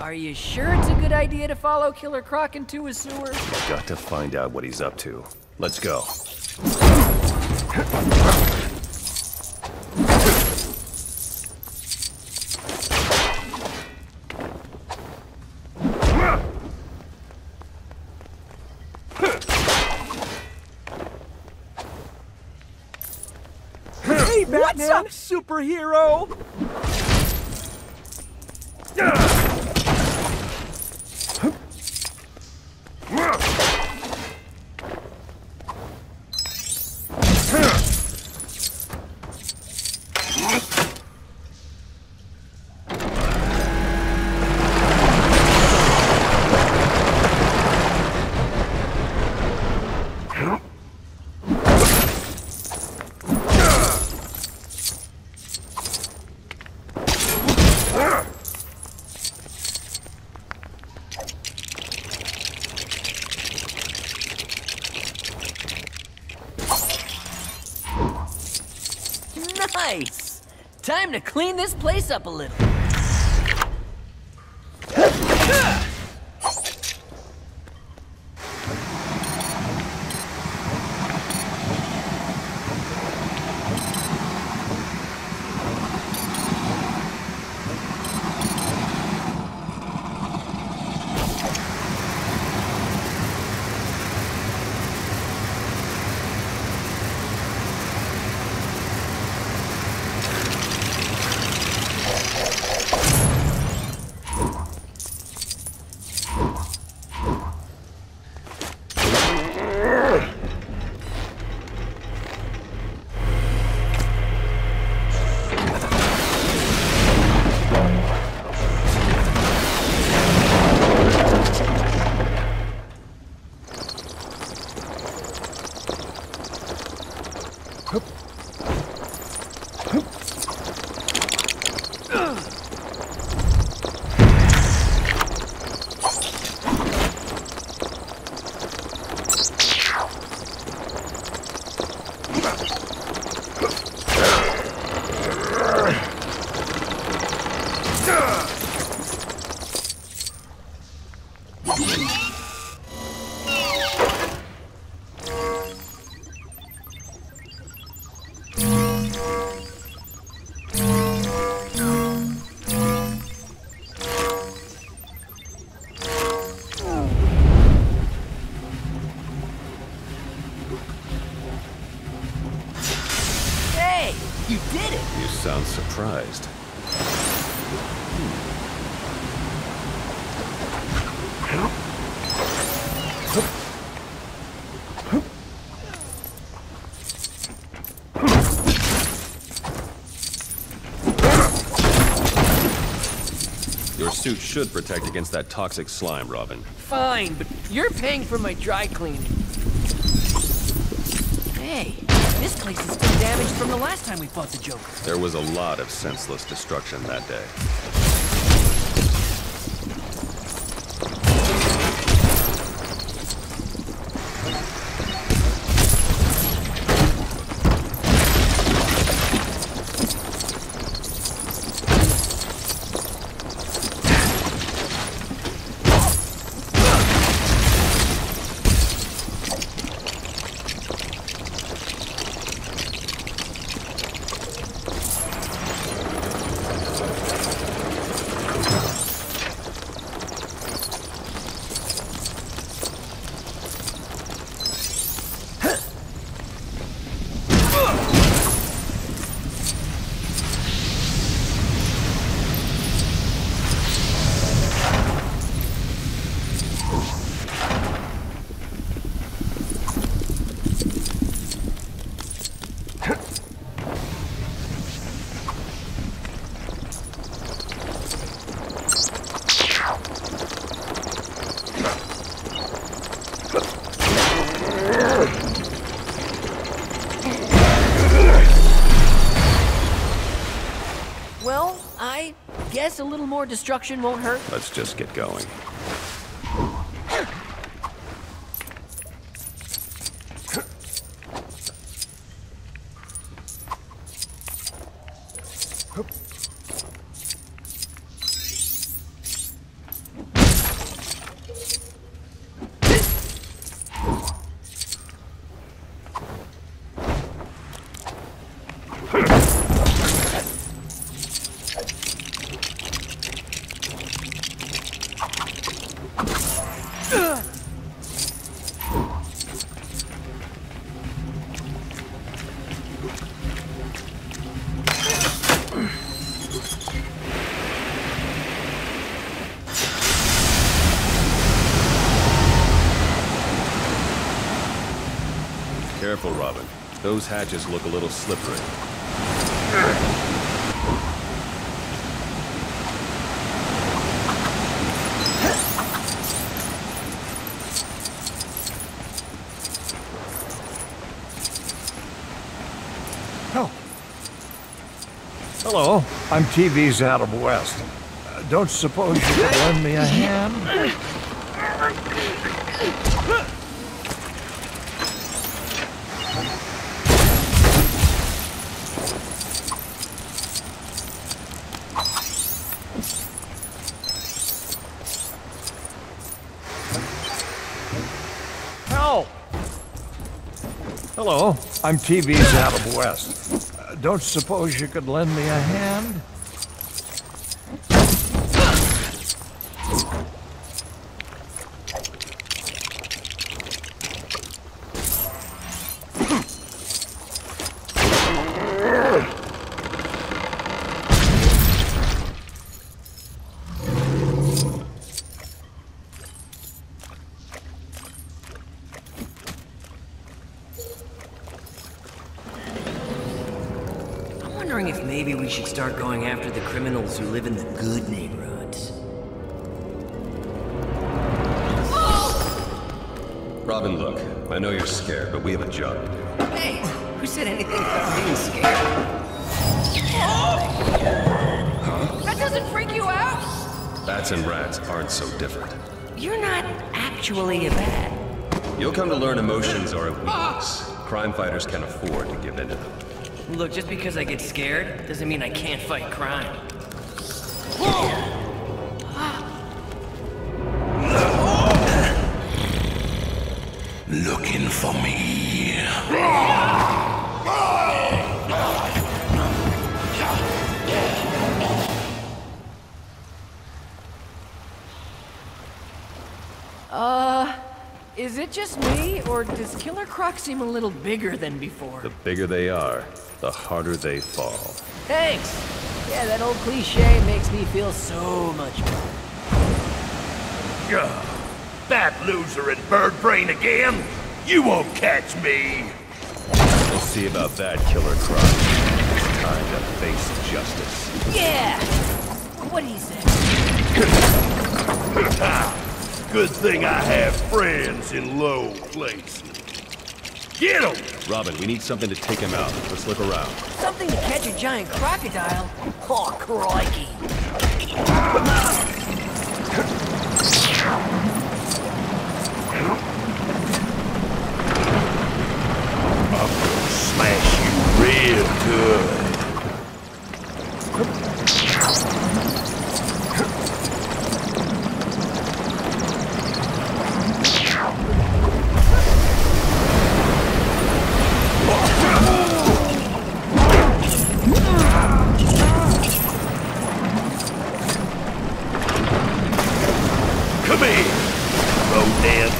Are you sure it's a good idea to follow Killer Croc into a sewer? Got to find out what he's up to. Let's go. Hey, Batman! What's up, superhero? Time to clean this place up a little. You did it! You sound surprised. Suit should protect against that toxic slime, Robin. Fine, but you're paying for my dry cleaning. Hey, this place is still damaged from the last time we fought the Joker. There was a lot of senseless destruction that day. Well, I guess a little more destruction won't hurt. Let's just get going. Careful, Robin. Those hatches look a little slippery. Oh. Hello, I'm TV's Adam West. Uh, don't suppose you could lend me a hand? Hello, I'm TV's Adam West. Uh, don't suppose you could lend me a hand? Wondering if maybe we should start going after the criminals who live in the good neighborhoods. Robin, look, I know you're scared, but we have a job to do. Hey, who said anything about being scared? Huh? That doesn't freak you out? Bats and rats aren't so different. You're not actually a bat. You'll come to learn emotions are a weakness. Crime fighters can afford to give in to them. Look, just because I get scared doesn't mean I can't fight crime. Looking for me. Uh, is it just me, or does Killer Croc seem a little bigger than before? The bigger they are, the harder they fall. Thanks. Yeah, that old cliche makes me feel so much better. Ugh. That loser and bird brain again? You won't catch me. We'll see about that, Killer Croc. It's time to face justice. Yeah! What do you say? Good thing I have friends in low places. Get him! Robin, we need something to take him out. Let's look around. Something to catch a giant crocodile? Oh, crikey. I'm gonna Smash you real good. Rodan.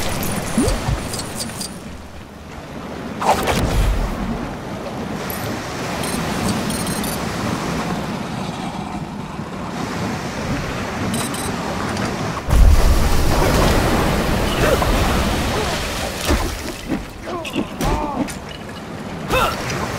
Huh!